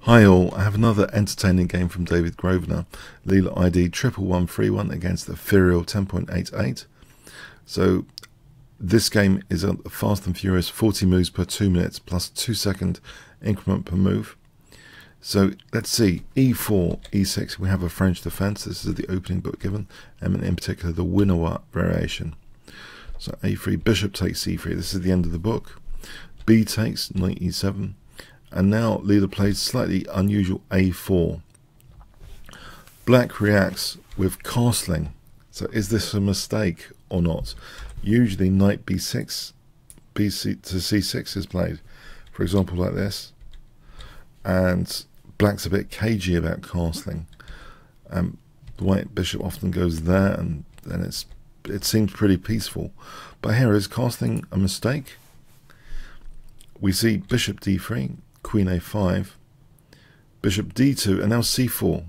Hi all, I have another entertaining game from David Grosvenor, Leela ID triple one three one against the Ethereal 10.88. So this game is a fast and furious 40 moves per 2 minutes plus 2 second increment per move. So let's see, e4, e6, we have a French defense. This is the opening book given, and in particular the Winawer variation. So a3, bishop takes c3, this is the end of the book. b takes, knight e7, and now Leela plays slightly unusual a4. Black reacts with castling. So is this a mistake or not? Usually knight b6, bc to c6 is played, for example like this. And black's a bit cagey about castling. Um, the white bishop often goes there and then it's it seems pretty peaceful. But here is castling a mistake. We see bishop d3, queen a5, bishop d2, and now c4.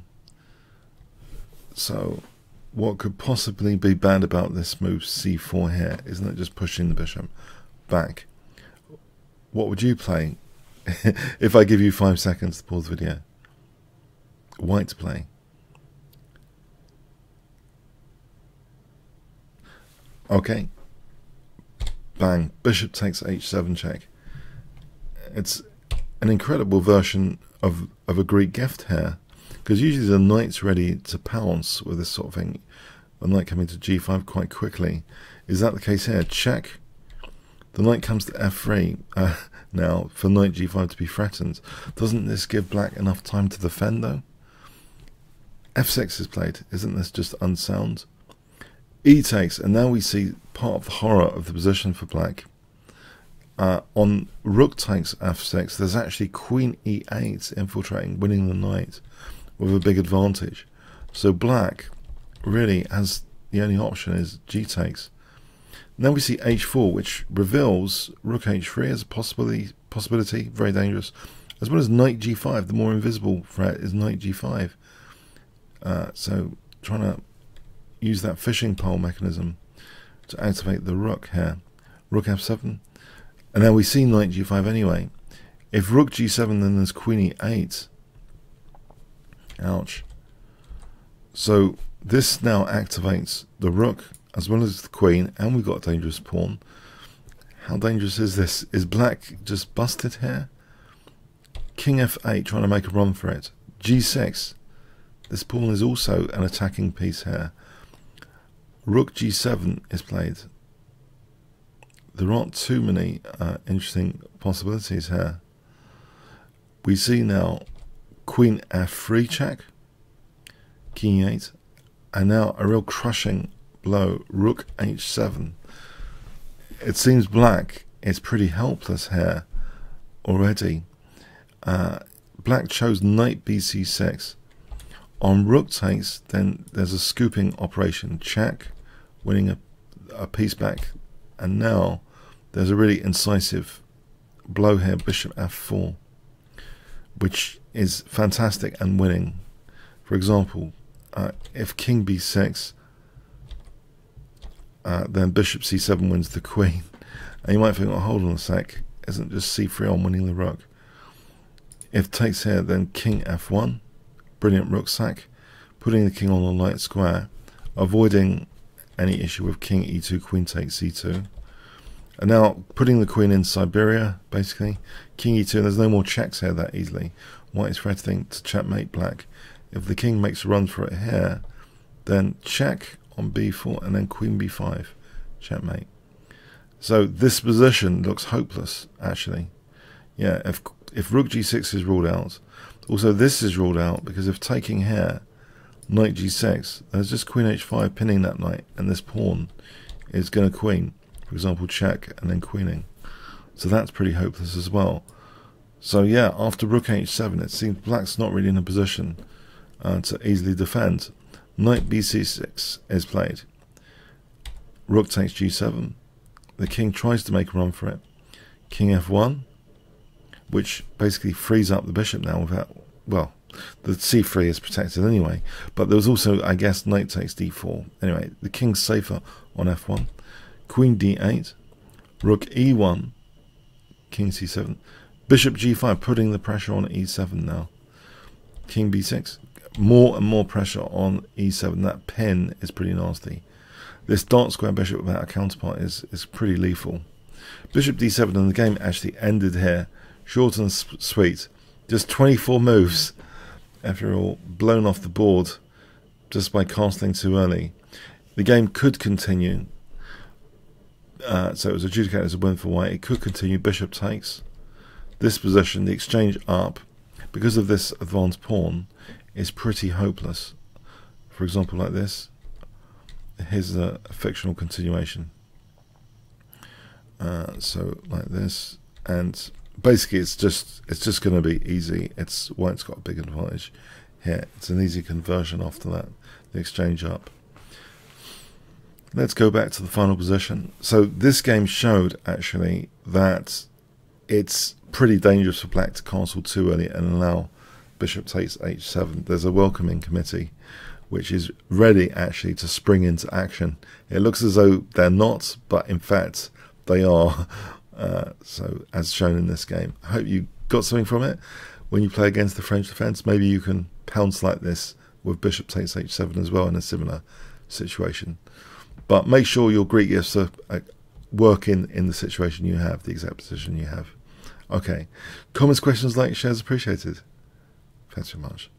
So, what could possibly be bad about this move c4 here? Isn't it just pushing the bishop back? What would you play if I give you five seconds to pause the video? White play. Okay. Bang. Bishop takes h7 check. It's an incredible version of, of a Greek gift here. Because usually the knight's ready to pounce with this sort of thing. The knight coming to g5 quite quickly. Is that the case here? Check. The knight comes to f3 uh, now for knight g5 to be threatened. Doesn't this give black enough time to defend though? f6 is played. Isn't this just unsound? e takes, and now we see part of the horror of the position for black. Uh, on rook takes f6, there's actually queen e8 infiltrating, winning the knight with a big advantage. So black really has the only option is g takes. Now we see h4, which reveals rook h3 as a possibility, possibility, very dangerous, as well as knight g5. The more invisible threat is knight g5. Uh, so trying to use that fishing pole mechanism to activate the rook here. Rook f7. And now we see knight g5 anyway. If rook g7, then there's queen e8. Ouch. So this now activates the rook as well as the queen, and we've got a dangerous pawn. How dangerous is this? Is black just busted here? King f8, trying to make a run for it. g6. This pawn is also an attacking piece here. Rook g7 is played. There aren't too many uh, interesting possibilities here. We see now Queen f3 check, King 8, and now a real crushing blow, Rook h7. It seems black is pretty helpless here already. Uh, black chose knight bc6 on rook takes, then there's a scooping operation. Check, winning a, a piece back. And now there's a really incisive blow here, bishop f4, which is fantastic and winning. For example, uh, if king b6, uh, then bishop c7 wins the queen. And you might think, oh, hold on a sec, isn't just c3 on winning the rook? If takes here, then king f1, brilliant rook sack, putting the king on the light square, avoiding any issue with king e2, queen takes c2. And now putting the queen in Siberia, basically, king e2, there's no more checks here that easily. White is threatening to checkmate black. If the king makes a run for it here, then check on b4 and then queen b5, checkmate. So this position looks hopeless, actually. Yeah, if if rook g6 is ruled out, also this is ruled out because if taking here, knight g6, there's just queen h5 pinning that knight, and this pawn is going to queen. For example, check and then queening. So that's pretty hopeless as well. So yeah, after rook h7, it seems black's not really in a position uh, to easily defend. Knight bc6 is played. Rook takes g7. The king tries to make a run for it. King f1, which basically frees up the bishop now without, well, the c3 is protected anyway. But there was also, I guess, knight takes d4. Anyway, the king's safer on f1. Queen d8, rook e1, king c7, Bishop g5, putting the pressure on e7 now. King b6, more and more pressure on e7. That pin is pretty nasty. This dark square bishop without a counterpart is, is pretty lethal. Bishop d7 and the game actually ended here. Short and sweet. Just 24 moves after all blown off the board just by castling too early. The game could continue. Uh, so it was adjudicated as a win for white. It could continue. Bishop takes. This position, the exchange up, because of this advanced pawn, is pretty hopeless. For example, like this. Here's a, a fictional continuation. Uh, so like this, and basically it's just it's just going to be easy. It's white's got a big advantage here. It's an easy conversion after that. The exchange up. Let's go back to the final position. So this game showed actually that it's pretty dangerous for black to castle too early and allow bishop takes h7. There's a welcoming committee which is ready actually to spring into action. It looks as though they're not, but in fact they are. Uh, so as shown in this game, I hope you got something from it. When you play against the French defence, maybe you can pounce like this with bishop takes h7 as well in a similar situation. But make sure your Greek gifts are, are working in the situation you have, the exact position you have. Okay. Comments, questions, likes, shares appreciated. Thanks very much.